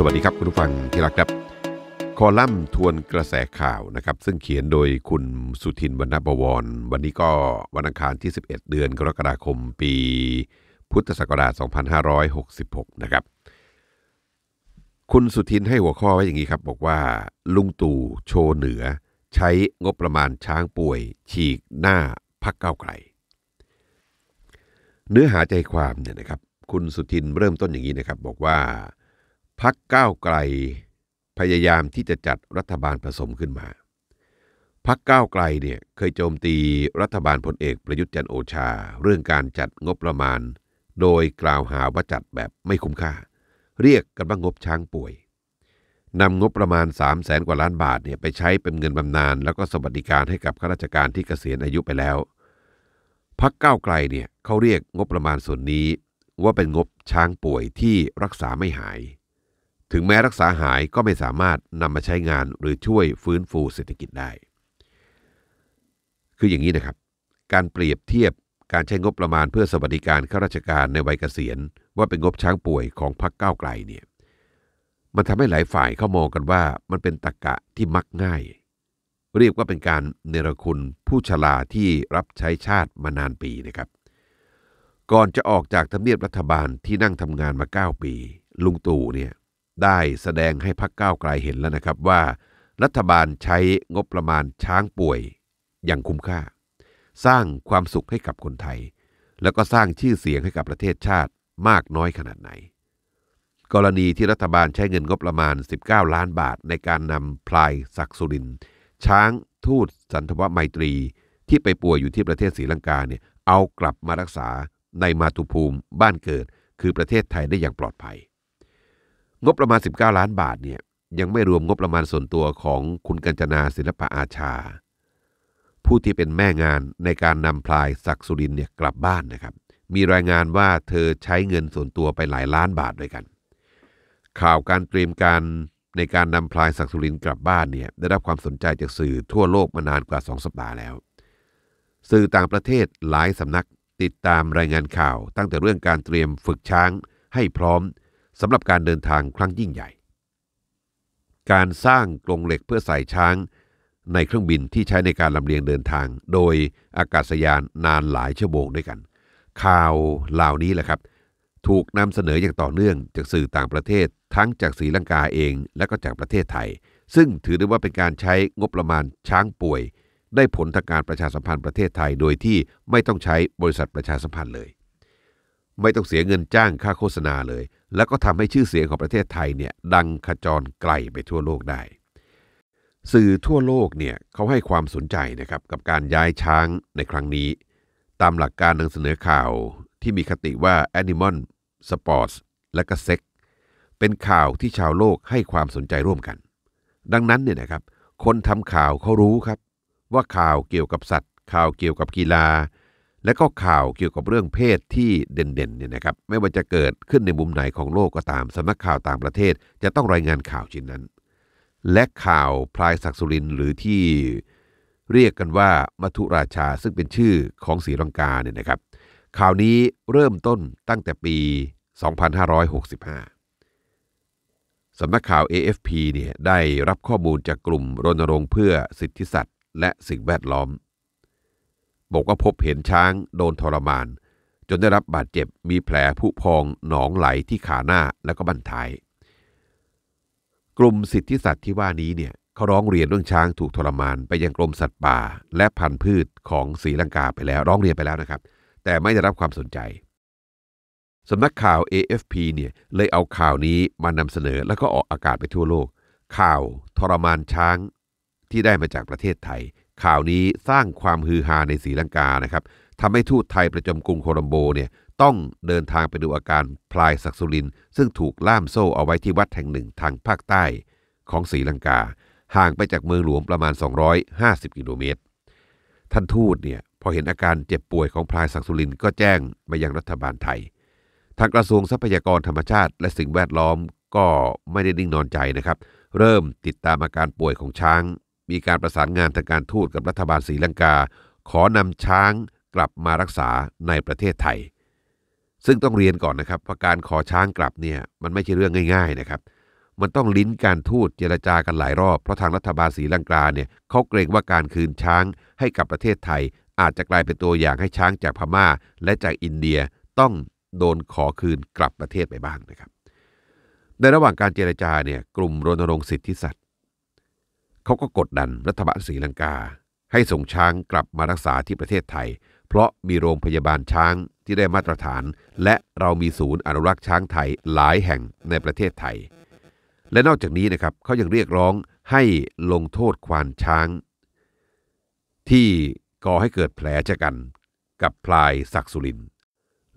สวัสดีครับคุณผู้ฟังที่รักครับคอลัมน์ทวนกระแสข่าวนะครับ ซึ่งเขียนโดยคุณสุทินวรรณบวร วันนี้ก็วันอังคารที่ 11 เดือนกรกฎาคมปีพุทธศักราช 2566 นะครับ คุณสุทินให้หัวข้อไว้อย่างนี้ครับ บอกว่า ลุงตู่โชว์เหนือ ใช้งบประมาณช้างป่วย ฉีกหน้าพักเก้าไกล เนื้อหาใจความเนี่ยนะครับ คุณสุทินเริ่มต้นอย่างนี้นะครับ บอกว่า พักก้าวไกล พยายามที่จะจัดรัฐบาลผสมขึ้นมาพักก้าวไกลเนี่ยเคยโจมตีรัฐบาลพลเอกประยุทธ์จันโอชา เรื่องการจัดงบประมาณ โดยกล่าวหาว่าจัดแบบไม่คุ้มค่า เรียกกันว่างบช้างป่วยนำงบประมาณ 3 0 0แสนกว่าล้านบาทเนี่ยไปใช้เป็นเงินบำนาญแล้วก็สวัสดิการให้กับข้าราชการที่เกษียณอายุไปแล้วพักก้าวไกลเนี่ยเขาเรียกงบประมาณส่วนนี้ ว่าเป็นงบช้างป่วยที่รักษาไม่หาย ถึงแม้รักษาหายก็ไม่สามารถนำมาใช้งานหรือช่วยฟื้นฟูเศรษฐกิจได้ คืออย่างนี้นะครับ การเปรียบเทียบการใช้งบประมาณเพื่อสวัสดิการข้าราชการในวัยเกษียณ ว่าเป็นงบช้างป่วยของพรรคก้าวไกลเนี่ยมันทำให้หลายฝ่ายเข้ามองกันว่ามันเป็นตรกกะที่มักง่าย เรียกว่าเป็นการเนรคุณผู้ชราที่รับใช้ชาติมานานปีนะครับ ก่อนจะออกจากทำเนียบรัฐบาลที่นั่งทำงานมา 9 ปี ลุงตู่เนี่ย ได้แสดงให้พักก้าวไกลเห็นแล้วนะครับว่า รัฐบาลใช้งบประมาณช้างป่วยอย่างคุ้มค่า สร้างความสุขให้กับคนไทย แล้วก็สร้างชื่อเสียงให้กับประเทศชาติมากน้อยขนาดไหน กรณีที่รัฐบาลใช้เงินงบประมาณ 19 ล้านบาท ในการนำพลายศักสุริน ช้างทูตสันทวไมตรี ที่ไปป่วยอยู่ที่ประเทศศรีลังกาเนี่ยเอากลับมารักษาในมาตุภูมิบ้านเกิด คือประเทศไทยได้อย่างปลอดภัย งบประมาณ 19 ล้านบาทเนี่ยยังไม่รวมงบประมาณส่วนตัวของคุณกัญจนาศิลปะอาชา ผู้ที่เป็นแม่งานในการนำพลายศักสุรินเนี่ยกลับบ้านนะครับ มีรายงานว่าเธอใช้เงินส่วนตัวไปหลายล้านบาทด้วยกัน ข่าวการเตรียมการในการนำพลายศักสุรินกลับบ้านเนี่ยได้รับความสนใจจากสื่อทั่วโลกมานานกว่า 2 สัปดาห์แล้ว สื่อต่างประเทศหลายสำนักติดตามรายงานข่าว ตั้งแต่เรื่องการเตรียมฝึกช้างให้พร้อม สำหรับการเดินทางครั้งยิ่งใหญ่ การสร้างกรงเหล็กเพื่อใส่ช้างในเครื่องบินที่ใช้ในการลำเลียงเดินทาง โดยอากาศยานนานหลายชั่วโมงด้วยกัน ข่าวเหล่านี้แหละครับ ถูกนำเสนออย่างต่อเนื่องจากสื่อต่างประเทศ ทั้งจากศรีลังกาเองและก็จากประเทศไทย ซึ่งถือได้ว่าเป็นการใช้งบประมาณช้างป่วย ได้ผลทางการประชาสัมพันธ์ประเทศไทย โดยที่ไม่ต้องใช้บริษัทประชาสัมพันธ์เลย ไม่ต้องเสียเงินจ้างค่าโฆษณาเลย แล้วก็ทำให้ชื่อเสียงของประเทศไทยเนี่ยดังขจรไกลไปทั่วโลกได้ สื่อทั่วโลกเนี่ยเขาให้ความสนใจนะครับกับการย้ายช้างในครั้งนี้ ตามหลักการนำเสนอข่าวที่มีคติว่า Animal Sports และก็ Sex เป็นข่าวที่ชาวโลกให้ความสนใจร่วมกัน ดังนั้นเนี่ยนะครับ คนทำข่าวเขารู้ครับ ว่าข่าวเกี่ยวกับสัตว์ ข่าวเกี่ยวกับกีฬา และก็ข่าวเกี่ยวกับเรื่องเพศที่เด่นๆเนี่ยนะครับไม่ว่าจะเกิดขึ้นในมุมไหนของโลกก็ตามสำนักข่าวต่างประเทศ จะต้องรายงานข่าวชิ้นนั้น และข่าวพลายศักสุรินหรือที่เรียกกันว่ามัทุราชาซึ่งเป็นชื่อของศรีลังกาเนี่ยนะครับ ข่าวนี้เริ่มต้นตั้งแต่ปี 2565สำนักข่าว AFP เนี่ยได้รับข้อมูลจากกลุ่มรณรงค์เพื่อสิทธิสัตว์และสิ่งแวดล้อม บอกว่าพบเห็นช้างโดนทรมาน จนได้รับบาดเจ็บมีแผลผุพองหนองไหลที่ขาหน้าและก็บั้นท้าย กลุ่มสิทธิสัตว์ที่ว่านี้เนี่ยเขาร้องเรียนเรื่องช้างถูกทรมาน ไปยังกรมสัตว์ป่า และพันธุ์พืชของศรีลังกาไปแล้วร้องเรียนไปแล้วนะครับ แต่ไม่ได้รับความสนใจสำนักข่าว AFP เนี่ยเลยเอาข่าวนี้มานำเสนอแล้วก็ออกอากาศไปทั่วโลก ข่าวทรมานช้างที่ได้มาจากประเทศไทย ข่าวนี้สร้างความฮือฮาในศรีลังกานะครับทำให้ทูตไทยประจำกรุงโคลัมโบเนี่ยต้องเดินทางไปดูอาการพลายศักสุริน ซึ่งถูกล่ามโซ่เอาไว้ที่วัดแห่งหนึ่งทางภาคใต้ของศรีลังกา ห่างไปจากเมืองหลวงประมาณ 250 กิโลเมตร ท่านทูตเนี่ยพอเห็นอาการเจ็บป่วยของพลายศักสุรินก็แจ้งมายังรัฐบาลไทย ทางกระทรวงทรัพยากรธรรมชาติ และสิ่งแวดล้อมก็ไม่ได้นิ่งนอนใจนะครับ เริ่มติดตามอาการป่วยของช้าง มีการประสานงานทางการทูตกับรัฐบาลศรีลังกา ขอนำช้างกลับมารักษาในประเทศไทย ซึ่งต้องเรียนก่อนนะครับว่าการขอช้างกลับเนี่ยมันไม่ใช่เรื่องง่ายๆนะครับ มันต้องลิ้นการทูตเจรจากันหลายรอบ เพราะทางรัฐบาลศรีลังกาเนี่ยเขาเกรงว่าการคืนช้างให้กับประเทศไทย อาจจะกลายเป็นตัวอย่างให้ช้างจากพม่า และจากอินเดียต้องโดนขอคืนกลับประเทศไปบ้างนะครับ ในระหว่างการเจรจาเนี่ยกลุ่มรณรงค์สิทธิสัตว์ เขาก็กดดันรัฐบาลศรีลังกา ให้ส่งช้างกลับมารักษาที่ประเทศไทย เพราะมีโรงพยาบาลช้างที่ได้มาตรฐาน และเรามีศูนย์อนุรักษ์ช้างไทยหลายแห่งในประเทศไทย และนอกจากนี้นะครับเขายังเรียกร้องให้ลงโทษควานช้าง ที่ก่อให้เกิดแผลชะกัน กับพลายศักสุริน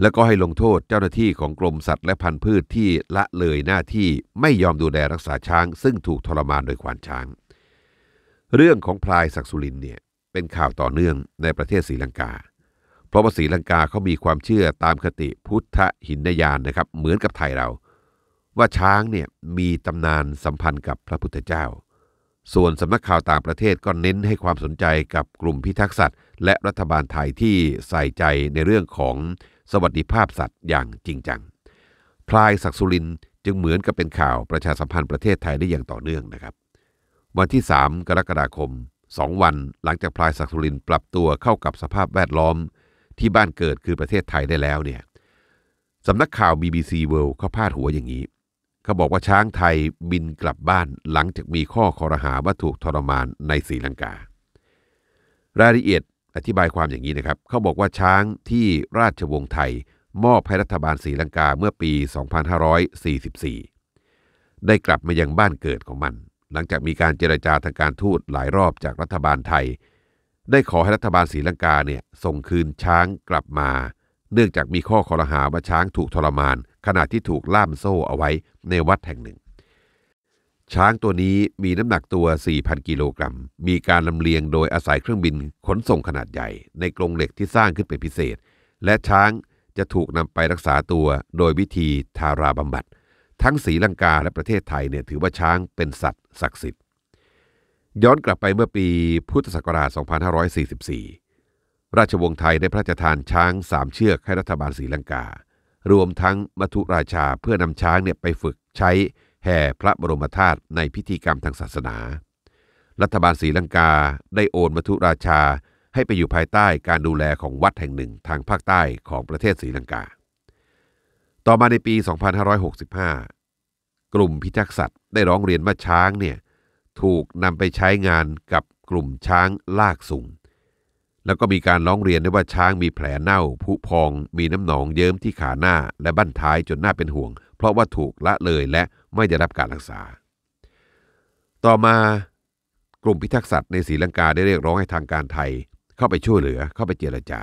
และก็ให้ลงโทษเจ้าหน้าที่ของกรมสัตว์และพันธุ์พืชที่ละเลยหน้าที่ไม่ยอมดูแลรักษาช้าง ซึ่งถูกทรมานโดยควานช้าง เรื่องของพลายศักสุรินเนี่ยเป็นข่าวต่อเนื่องในประเทศศรีลังกา เพราะว่าศรีลังกาเขามีความเชื่อตามคติพุทธหินยานนะครับ เหมือนกับไทยเรา ว่าช้างเนี่ยมีตำนานสัมพันธ์กับพระพุทธเจ้า ส่วนสำนักข่าวต่างประเทศก็เน้นให้ความสนใจกับกลุ่มพิทักษ์สัตว์ และรัฐบาลไทยที่ใส่ใจในเรื่องของสวัสดิภาพสัตว์อย่างจริงจัง พลายศักสุรินจึงเหมือนกับเป็นข่าวประชาสัมพันธ์ประเทศไทยได้อย่างต่อเนื่องนะครับ วันที่ 3 กรกฎาคม 2 วันหลังจากพลายศักสุรินปรับตัวเข้ากับสภาพแวดล้อมที่บ้านเกิดคือประเทศไทยได้แล้วเนี่ยสำนักข่าว BBC World เขาพาดหัวอย่างนี้ เขาบอกว่าช้างไทยบินกลับบ้านหลังจากมีข้อคอรหาว่าถูกทรมานในศรีลังกา รายละเอียดอธิบายความอย่างนี้นะครับ เขาบอกว่าช้างที่ราชวงศ์ไทย มอบให้รัฐบาลศรีลังกาเมื่อปี 2544 ได้กลับมายังบ้านเกิดของมัน หลังจากมีการเจรจาทางการทูตหลายรอบจากรัฐบาลไทย ได้ขอให้รัฐบาลศรีลังกาเนี่ยส่งคืนช้างกลับมา เนื่องจากมีข้อคอรหาว่าช้างถูกทรมาน ขณะที่ถูกล่ามโซ่เอาไว้ในวัดแห่งหนึ่ง ช้างตัวนี้มีน้ำหนักตัว 4,000 กิโลกรัม มีการลำเลียงโดยอาศัยเครื่องบินขนส่งขนาดใหญ่ ในกรงเหล็กที่สร้างขึ้นเป็นพิเศษ และช้างจะถูกนำไปรักษาตัวโดยวิธีทาราบำบัด ทั้งศรีลังกาและประเทศไทยเนี่ยถือว่าช้างเป็นสัตว์ศักดิ์สิทธิ์ย้อนกลับไปเมื่อปีพุทธศักราช 2544 ราชวงศ์ไทยได้พระราชทานช้างสามเชือกให้รัฐบาลศรีลังกา รวมทั้งมัทุราชาเพื่อนำช้างเนี่ยไปฝึกใช้แห่พระบรมธาตุในพิธีกรรมทางศาสนา รัฐบาลศรีลังกาได้โอนมัทุราชาให้ไปอยู่ภายใต้การดูแลของวัดแห่งหนึ่งทางภาคใต้ของประเทศศรีลังกา ต่อมาในปี 2565 กลุ่มพิทักษ์สัตว์ได้ร้องเรียนว่าช้างเนี่ยถูกนำไปใช้งานกับกลุ่มช้างลากสูงแล้วก็มีการร้องเรียนด้วยว่าช้างมีแผลเน่าผุพอง มีน้ำหนองเยิ้มที่ขาหน้าและบั้นท้ายจนน่าเป็นห่วง เพราะว่าถูกละเลยและไม่ได้รับการรักษา ต่อมากลุ่มพิทักษ์สัตว์ในศรีลังกาได้เรียกร้องให้ทางการไทย เข้าไปช่วยเหลือเข้าไปเจรจา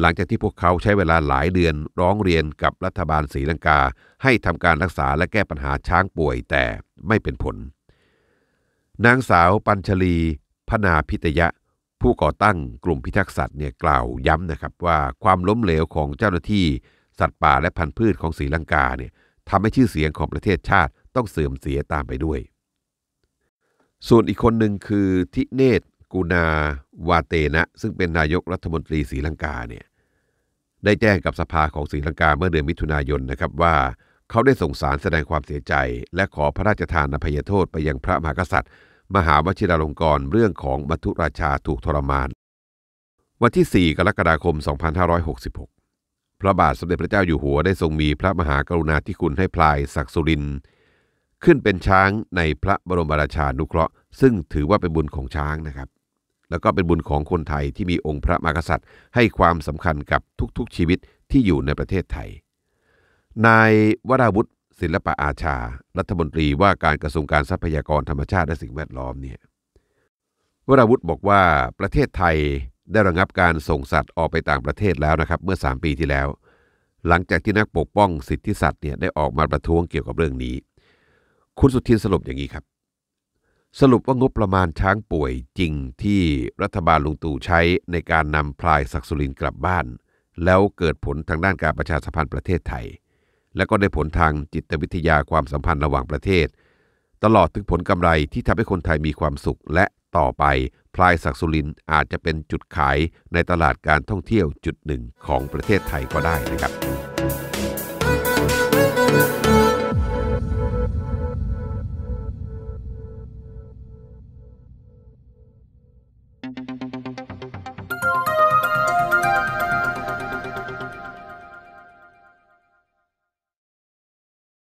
หลังจากที่พวกเขาใช้เวลาหลายเดือนร้องเรียนกับรัฐบาลศรีลังกา ให้ทำการรักษาและแก้ปัญหาช้างป่วยแต่ไม่เป็นผล นางสาวปัญชลีพนาพิตยะ ผู้ก่อตั้งกลุ่มพิทักษ์สัตว์เนี่ยกล่าวย้ำนะครับว่าความล้มเหลวของเจ้าหน้าที่สัตว์ป่าและพันธุ์พืชของศรีลังกาเนี่ยทำให้ชื่อเสียงของประเทศชาติต้องเสื่อมเสียตามไปด้วย ส่วนอีกคนหนึ่งคือทิเนต กูนาวาเตนะ ซึ่งเป็นนายกรัฐมนตรีศรีลังกาเนี่ยได้แจ้งกับสภาของศรีลังกาเมื่อเดือนมิถุนายนนะครับว่าเขาได้ส่งสารแสดงความเสียใจ และขอพระราชทานอภัยโทษไปยังพระมหากษัตริย์ มหาวชิราลงกรณ์เรื่องของมัทุราชาถูกทรมาน วันที่ 4 กรกฎาคม 2566 พระบาทสมเด็จพระเจ้าอยู่หัวได้ทรงมีพระมหากรุณาธิคุณให้พลายศักสุริน ขึ้นเป็นช้างในพระบรมราชานุเคราะห์ ซึ่งถือว่าเป็นบุญของช้างนะครับ แล้วก็เป็นบุญของคนไทยที่มีองค์พระมหากษัตริย์ ให้ความสำคัญกับทุกๆชีวิตที่อยู่ในประเทศไทย นายวราวุฒิศิลปะอาชา รัฐมนตรีว่าการกระทรวงการทรัพยากรธรรมชาติและสิ่งแวดล้อมเนี่ยวราวุฒิบอกว่าประเทศไทยได้ระงับการส่งสัตว์ออกไปต่างประเทศแล้วนะครับ เมื่อ 3 ปีที่แล้ว หลังจากที่นักปกป้องสิทธิสัตว์เนี่ยได้ออกมาประท้วงเกี่ยวกับเรื่องนี้ คุณสุทินสรุปอย่างนี้ครับ สรุปว่างบประมาณช้างป่วยจริงที่รัฐบาลลุงตู่ใช้ในการนำพลายศักสุรินกลับบ้าน แล้วเกิดผลทางด้านการประชาสัมพันธ์ประเทศไทย และก็ได้ผลทางจิตวิทยาความสัมพันธ์ระหว่างประเทศ ตลอดถึงผลกำไรที่ทำให้คนไทยมีความสุข และต่อไปพลายศักสุรินอาจจะเป็นจุดขายในตลาดการท่องเที่ยวจุดหนึ่งของประเทศไทยก็ได้นะครับ